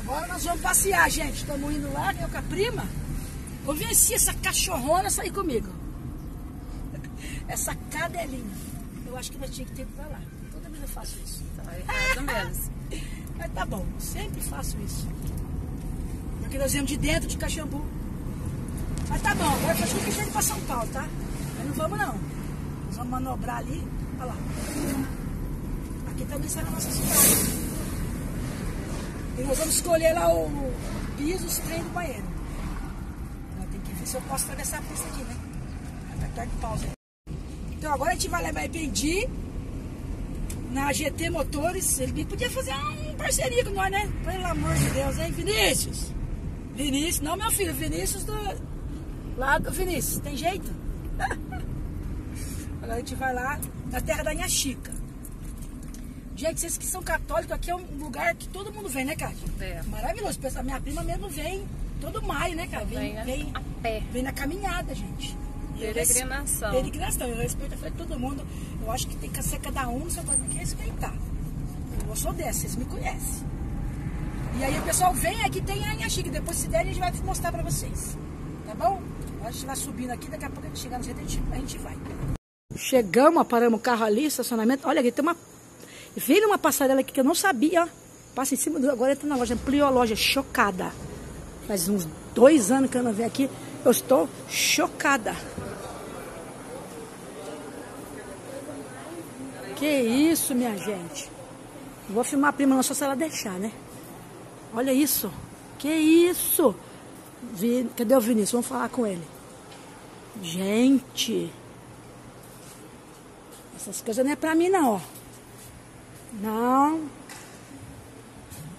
Agora nós vamos passear, gente. Estamos indo lá, eu com a prima. Vou vencer essa cachorrona sair comigo. Essa cadelinha. Eu acho que nós tínhamos que ter pra lá. Toda vez eu faço isso. Tá errado mesmo. Mas tá bom, sempre faço isso. Porque nós viemos de dentro de Caxambu. Mas tá bom, agora faz que a gente pra São Paulo, tá? Mas não vamos não. Nós vamos manobrar ali. Olha lá. Aqui também sai na nossa cidade. E nós vamos escolher lá o piso, os trem do banheiro. Então, tem que ver se eu posso atravessar a pista aqui, né? Apertar de pausa. Então agora a gente vai levar Ependi na GT Motores. Ele podia fazer uma parceria com nós, né? Pelo amor de Deus, hein, Vinícius? Vinícius, não meu filho, Vinícius do. Lá do Vinícius, tem jeito? Agora a gente vai lá na terra da Minha Chica. Gente, vocês que são católicos, aqui é um lugar que todo mundo vem, né, Cátia? É. Maravilhoso. A minha prima mesmo vem todo maio, né, cara? Vem, Vem vem, a pé. vem na caminhada, gente. Peregrinação. Peregrinação. Eu respeito a fé de todo mundo. Eu acho que tem que ser cada um no seu coisa, tem que respeitar. Eu sou dessa, vocês me conhecem. E aí o pessoal vem aqui, tem a Inha Chica. Depois, se der, a gente vai mostrar pra vocês. Tá bom? A gente vai subindo aqui, daqui a pouco a gente chegar no jeito, a gente, a gente vai. Chegamos, paramos o carro ali, estacionamento. Olha aqui, tem uma. Veio uma passarela aqui que eu não sabia. Passa em cima do. Agora entra na loja, ampliou a loja, chocada. Faz uns dois anos que eu não venho aqui. Eu estou chocada. Que isso, minha gente. Vou filmar a prima não, só se ela deixar, né? Olha isso. Que isso. Vi- Cadê o Vinícius? Vamos falar com ele. Gente. Essas coisas não é pra mim, não, ó. Não.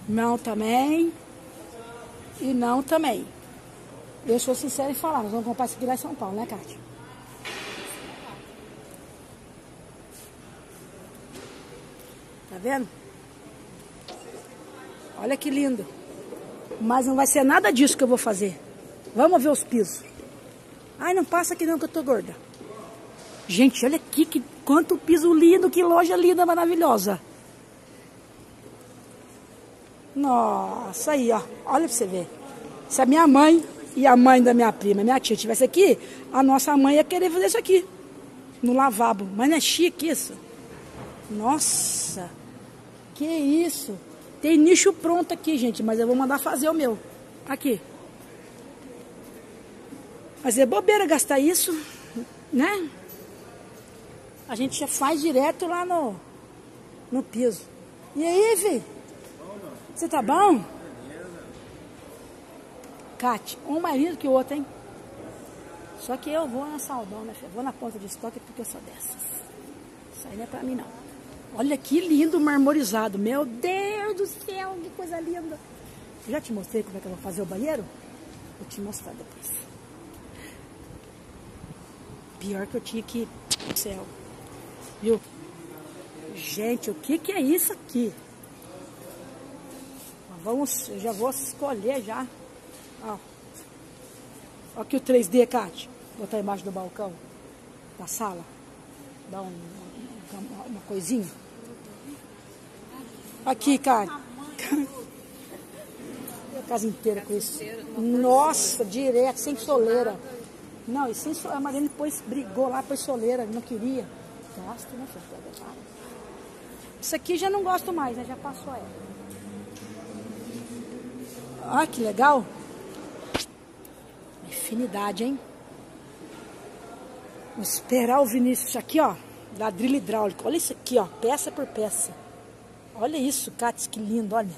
Não também. E não também. Eu sou sincera em falar, nós vamos comprar isso aqui lá em São Paulo, né, Cátia? Tá vendo? Olha que lindo. Mas não vai ser nada disso que eu vou fazer. Vamos ver os pisos. Ai, não passa aqui não que eu tô gorda. Gente, olha aqui que, quanto piso lindo, que loja linda, maravilhosa. Nossa, aí, ó. Olha pra você ver. Se a minha mãe e a mãe da minha prima, minha tia, estivesse aqui, a nossa mãe ia querer fazer isso aqui. No lavabo. Mas não é chique isso? Nossa. Que isso. Tem nicho pronto aqui, gente, mas eu vou mandar fazer o meu. Aqui. Mas é bobeira gastar isso, né? A gente já faz direto lá no, no piso. E aí, filho? Você tá bom? Cate, um mais lindo que o outro, hein? Só que eu vou na saudão, né? Vou na ponta de estoque porque eu sou dessas. Isso aí não é pra mim, não. Olha que lindo marmorizado. Meu Deus do céu, que coisa linda. Já te mostrei como é que eu vou fazer o banheiro? Vou te mostrar depois. Pior que eu tinha que... Céu. Viu? Gente, o que que é isso aqui? Vamos, eu já vou escolher já. Ó. Aqui o 3D, Cátia. Botar embaixo do balcão. Da sala. Dá um, uma, uma coisinha. Aqui, Cátia. A casa inteira com isso. Nossa, direto, sem soleira. Não, e sem soleira. A Marina depois brigou lá, pôs soleira, não queria. Gosto, né? Isso aqui já não gosto mais, né? Já passou ela. Ah, que legal. Infinidade, hein? Vamos esperar o Vinícius aqui, ó. Ladrilho hidráulico. Olha isso aqui, ó. Peça por peça. Olha isso, Cates, que lindo, olha.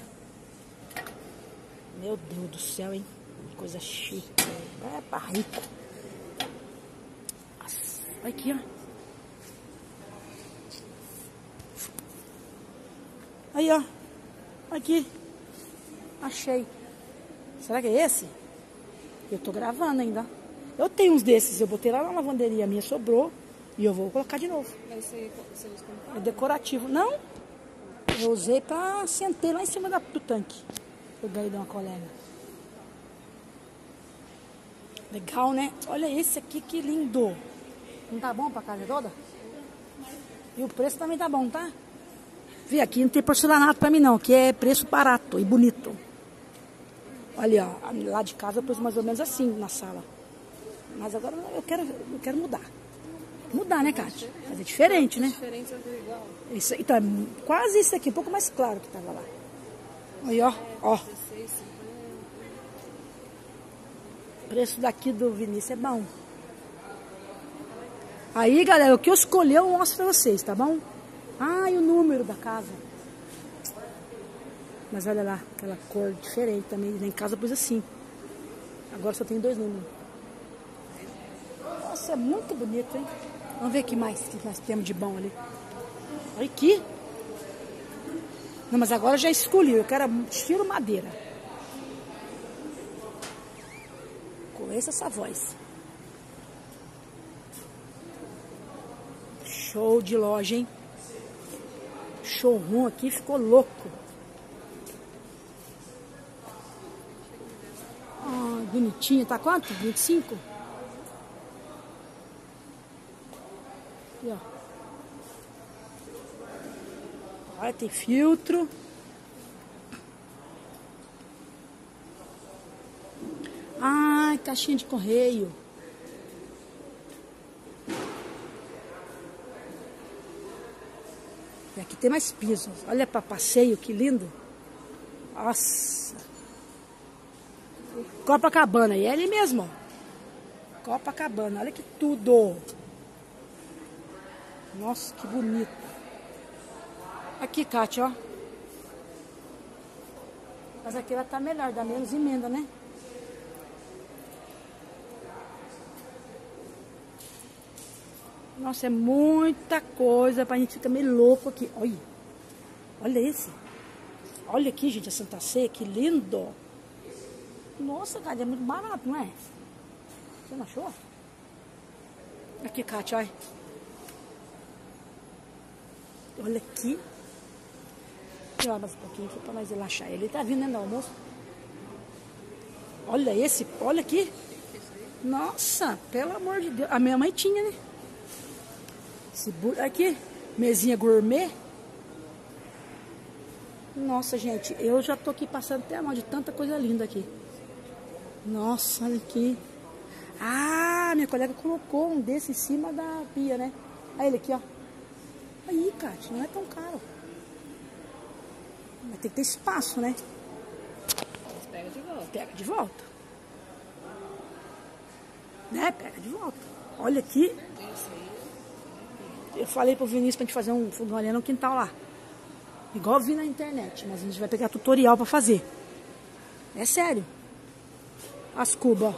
Meu Deus do céu, hein? Coisa chique. É pra rico. Nossa, olha aqui, ó. Aí, ó. Aqui. Achei. Será que é esse? Eu tô gravando ainda. Eu tenho uns desses. Eu botei lá na lavanderia minha, sobrou. E eu vou colocar de novo. Vai ser, você usa como É decorativo. Não. Eu usei pra sentei lá em cima da- do tanque. Eu ganhei de uma colega. Legal, né? Olha esse aqui, que lindo. Não tá bom pra casa toda? E o preço também tá bom, tá? Vê, aqui não tem porcelanato pra mim não, que é preço barato e bonito. Olha, ó, lá de casa eu pus mais ou menos assim na sala. Mas agora eu quero, eu quero mudar. Mudar, né, Kátia? Fazer diferente, né? Diferença é igual. Isso, então, é quase isso aqui, um pouco mais claro que tava lá. Aí, ó, ó. 16, 50. O preço daqui do Vinícius é bom. Aí, galera, o que eu escolhi eu mostro pra vocês, tá bom? Ah, e o número da casa. Mas olha lá, aquela cor diferente também. Lá em casa eu pus assim. Agora só tem dois números. Nossa, é muito bonito, hein? Vamos ver o que mais que nós temos de bom ali. Olha aqui. Não, mas agora já escolhi. Eu quero estilo madeira. Conheça essa voz. Show de loja, hein? Showroom aqui ficou louco. Bonitinho. Tá quanto? 25? Aqui, ó. Olha, tem filtro. Ai, caixinha de correio. E aqui tem mais pisos. Olha para passeio, que lindo. Nossa. Copacabana. E é ali mesmo, ó. Copacabana. Olha que tudo. Nossa, que bonito. Aqui, Kátia, ó. Mas aqui vai estar melhor, dá menos emenda, né? Nossa, é muita coisa pra gente ficar meio louco aqui. Olha, olha esse. Olha aqui, gente, a Santa Ceia, que lindo. Nossa, Kátia, é muito barato, não é? Você não achou? Aqui, Kátia, olha. Olha aqui. Tirar mais um pouquinho aqui pra nós relaxar. Ele tá vindo dentro do almoço. Olha esse, olha aqui. Nossa, pelo amor de Deus. A minha mãe tinha, né? Esse aqui, mesinha gourmet. Nossa, gente, eu já tô aqui passando até mão de tanta coisa linda aqui. Nossa, olha aqui. Ah, minha colega colocou um desse em cima da pia, né? Olha ele aqui, ó. Aí, Kátia, não é tão caro. Mas tem que ter espaço, né? Mas pega de volta. Pega de volta. Né? Pega de volta. Olha aqui. Eu falei pro Vinícius pra gente fazer um fogão ali no quintal lá. Igual vi na internet, mas a gente vai pegar tutorial pra fazer. É sério. As cubas.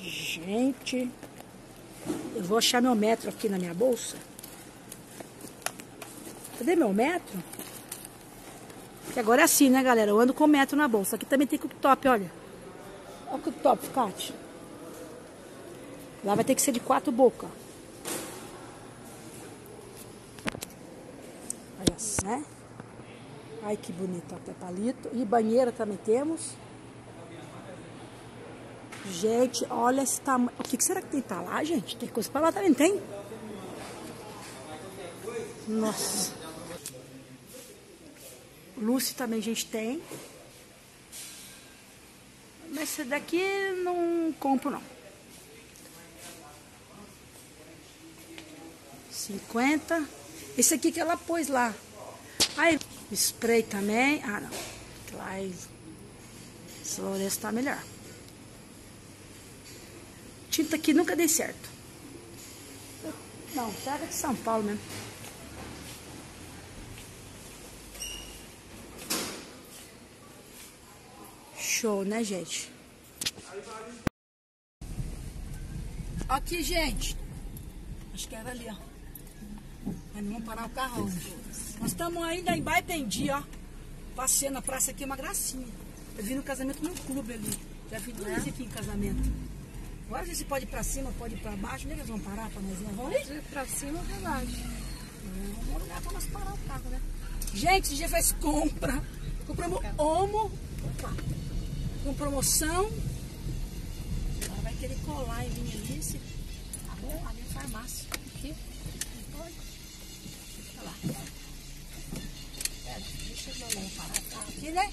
Gente, eu vou achar meu metro aqui na minha bolsa. Cadê meu metro? Que agora é assim, né, galera? Eu ando com metro na bolsa. Aqui também tem cooktop, olha. Olha o cooktop, Kátia. Lá vai ter que ser de quatro bocas. Olha né? Ai, que bonito até palito. E banheira também temos. Gente, olha esse tamanho. O que, que será que tem pra lá, gente? Tem coisa pra lá também, tem? Nossa. Lucy também a gente tem. Mas esse daqui não compro não. 50. Esse aqui que ela pôs lá. Aí, spray também. Ah, não. Lá, esse Lourenço tá melhor. Tinta aqui nunca dei certo. Não, pega de São Paulo mesmo. Show, né, gente? Aqui, gente. Acho que era ali, ó. Não vamos parar o carro. Nós estamos ainda em Baipendi, ó. Passeando na praça aqui, é uma gracinha. Eu vim no casamento no clube ali. Já vi duas vezes aqui em casamento. Agora a gente pode ir pra cima, pode ir pra baixo. Onde é que eles vão parar pra nós? ir? Vamos ir pra cima, relaxa. Não, vamos lugar pra nós parar o carro, né? Gente, a gente faz compra. Compramos Omo. Opa. Com promoção. Ela vai querer colar em mim ali. Se... Tá bom, ali é farmácia. 现在